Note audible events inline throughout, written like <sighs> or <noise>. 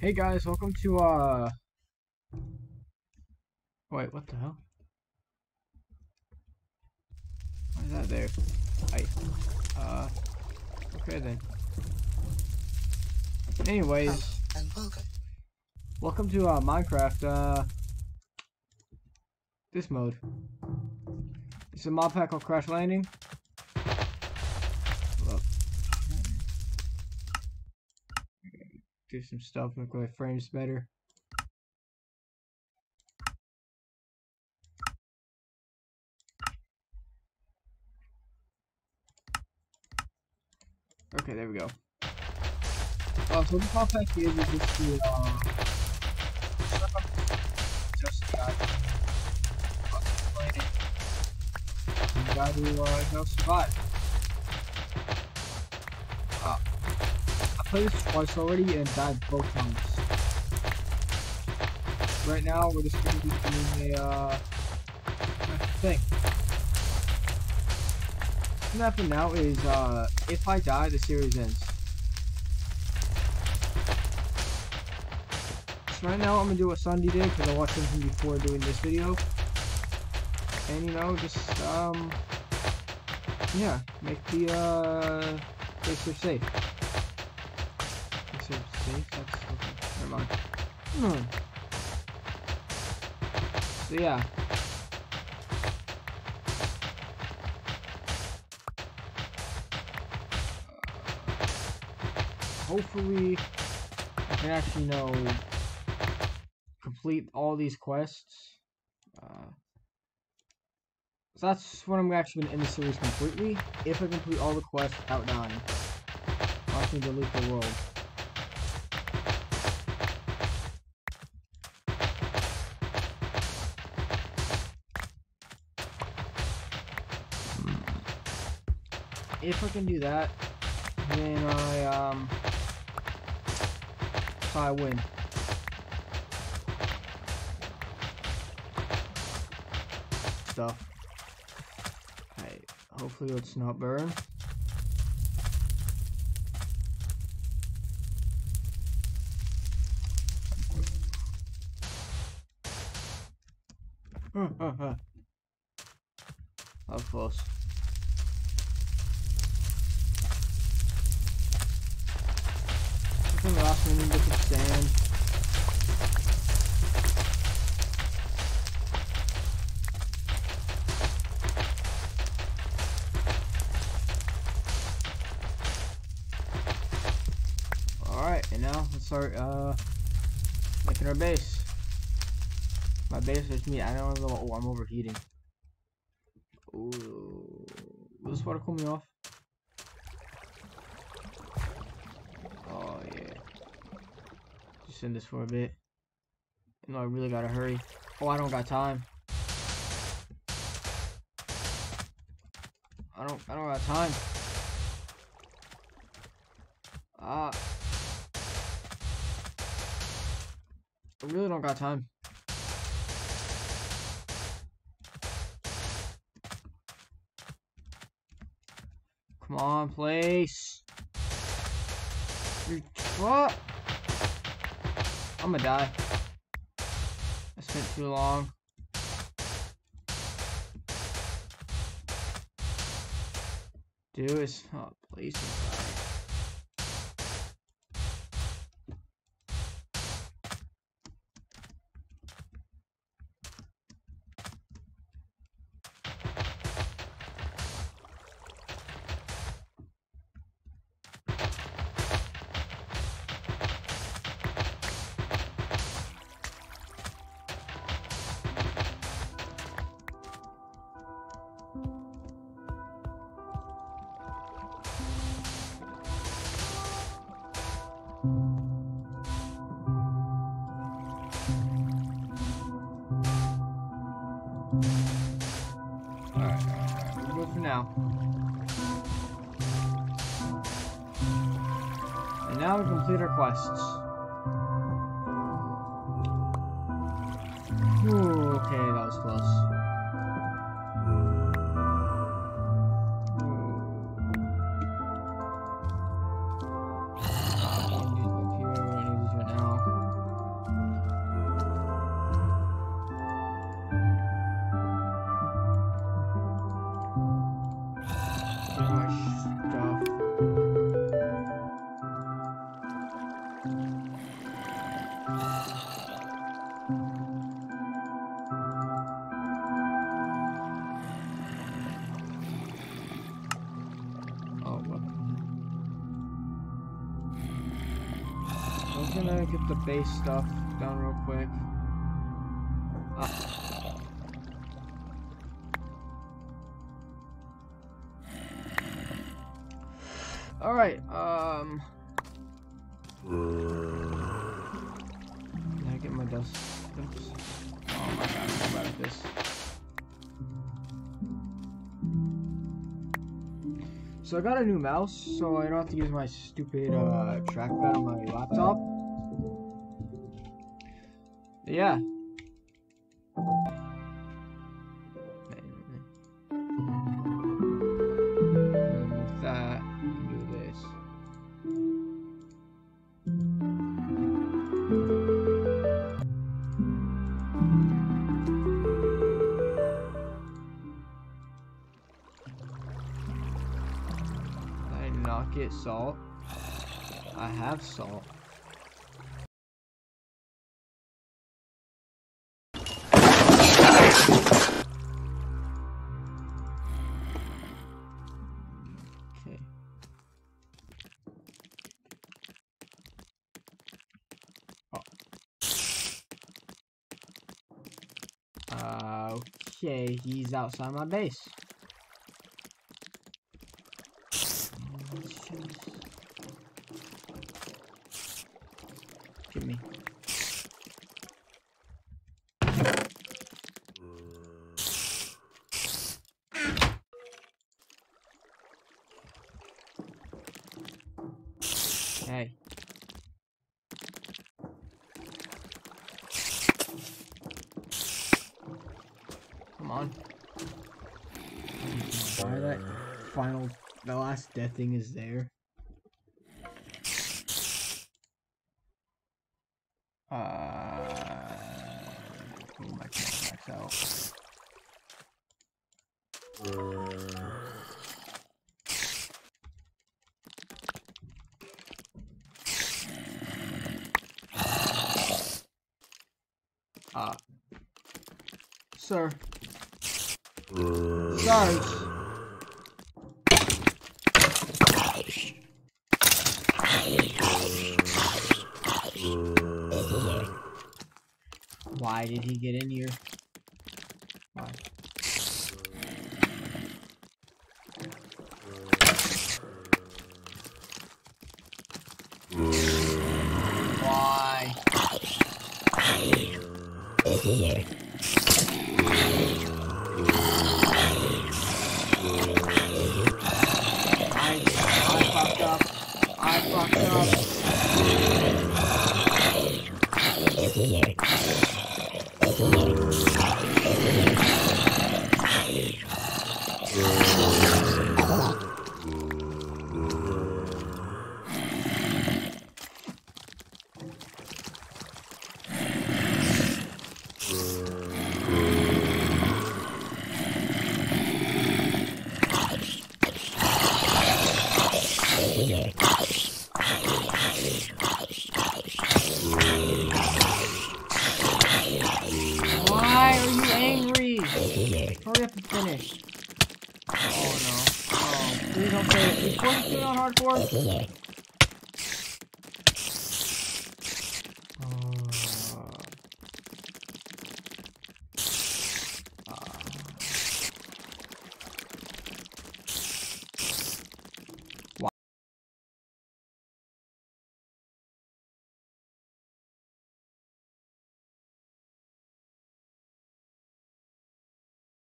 Hey guys, welcome to uh Wait, what the hell? Why is that there? I uh okay then. Anyways, Hello and welcome. welcome to uh Minecraft uh this mode. It's a mod pack called Crash Landing. Hold up. Do some stuff, make my frames better. Okay, there we go. Uh, so pack is just uh, just got you got to uh, know, survive. This twice already and died both times. Right now, we're just gonna be doing a uh, thing. What happen now is uh, if I die, the series ends. So right now, I'm gonna do what Sunday did because I watched something before doing this video and you know just um yeah make the uh place safe place that's never mind hmm. so yeah hopefully I can actually know complete all these quests uh, so that's what I'm actually going to end the series completely. If I complete all the quests. I can delete the world. If I can do that, then I, um, I win. Stuff. Hopefully it's not burn. <laughs> was close. Of sand. And now let's start uh making our base. My base is me. I don't know. Oh, I'm overheating. Ooh, will this water cool me off? Oh yeah. Just send this for a bit. Know I really gotta hurry. Oh, I don't got time. I don't. I don't got time. Ah. Uh, I really don't got time. Come on, place. What? I'm gonna die. I spent too long. Do not oh, place. Now. And now we complete our quests. Ooh, okay, that was close. Gonna get the base stuff done real quick. Ah. Alright, um... Can I get my dust? Oops. Oh my god, I'm so bad at this. So I got a new mouse, so I don't have to use my stupid uh, trackpad on my laptop. Yeah. That, do this. I not get salt? I have salt. Okay, he's outside my base. Give me. Hey. Come on. Why that final, the last death thing is there? Uh, oh my contacts out. Ah, sir. Sarge. Why did he get in here? Up and finish. Oh no. Oh, please don't it. Please force it on hardcore.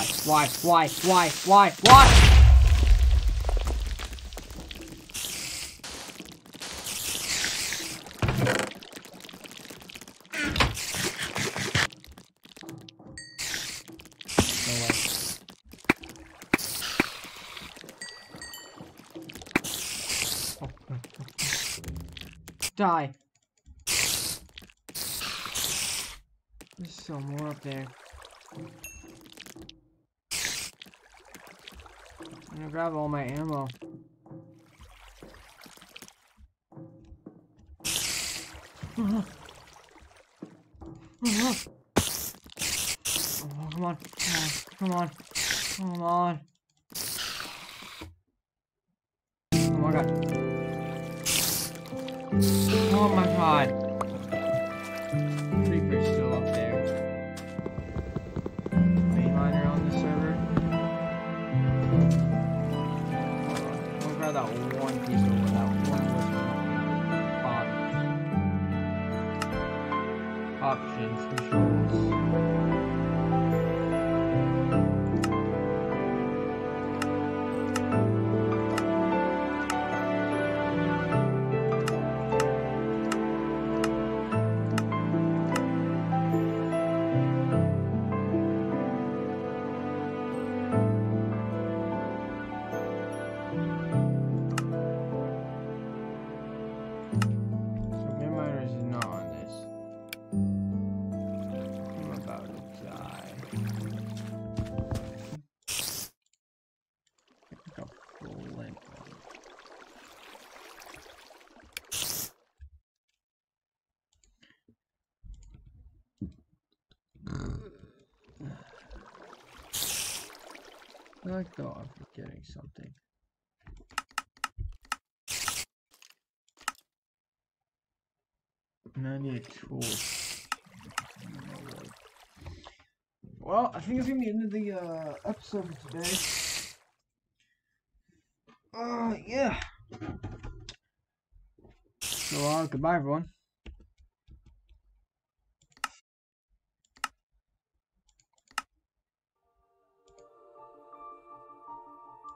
Why? Why? Why? Why? Why? No. Die. There's still more up there. Gonna grab all my ammo. Oh, come on, come on, come on. Oh my god. Oh my god. That one piece of that one Op- Options, controls. I thought I'm getting something. And I need a tool. <sighs> Well, I think it's gonna be the end of the uh, episode today. Uh, yeah. So, uh, goodbye, everyone.